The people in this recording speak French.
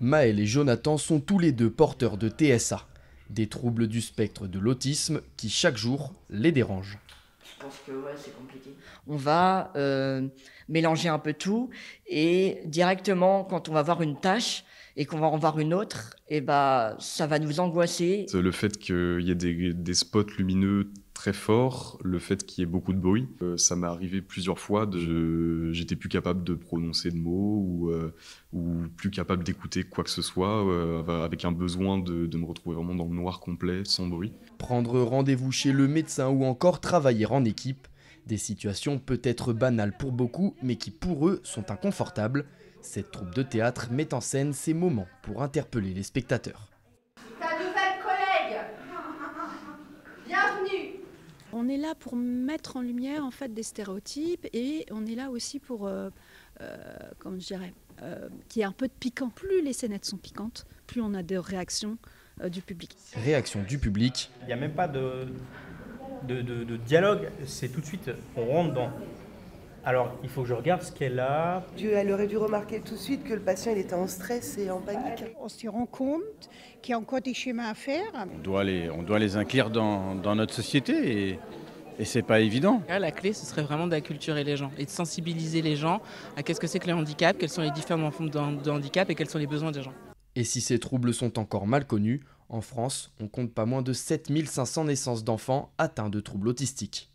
Maël et Jonathan sont tous les deux porteurs de TSA, des troubles du spectre de l'autisme qui chaque jour les dérangent. Je pense que ouais, c'est compliqué. On va euh, mélanger un peu tout et directement quand on va voir une tâche et qu'on va en voir une autre, et eh bah ça va nous angoisser. Le fait qu'il y ait des, des spots lumineux très fort, le fait qu'il y ait beaucoup de bruit. Euh, ça m'est arrivé plusieurs fois, j'étais plus capable de prononcer de mots ou, euh, plus capable d'écouter quoi que ce soit, euh, avec un besoin de, de, me retrouver vraiment dans le noir complet, sans bruit. Prendre rendez-vous chez le médecin ou encore travailler en équipe, des situations peut-être banales pour beaucoup, mais qui pour eux sont inconfortables. Cette troupe de théâtre met en scène ces moments pour interpeller les spectateurs. On est là pour mettre en lumière en fait des stéréotypes et on est là aussi pour, euh, euh, je dirais, euh, qu'il y ait un peu de piquant. Plus les scénettes sont piquantes, plus on a de réactions du public. Réaction du public. Il n'y a même pas de, de dialogue, c'est tout de suite, on rentre dans alors, il faut que je regarde ce qu'elle a. Elle aurait dû remarquer tout de suite que le patient il était en stress et en panique. On se rend compte qu'il y a encore des schémas à faire. On doit les, on doit les inclure dans, notre société et, et c'est pas évident. La clé, ce serait vraiment d'acculturer les gens et de sensibiliser les gens à qu'est-ce que c'est que le handicap, quels sont les différentes formes de handicap et quels sont les besoins des gens. Et si ces troubles sont encore mal connus, en France, on compte pas moins de 7500 naissances d'enfants atteints de troubles autistiques.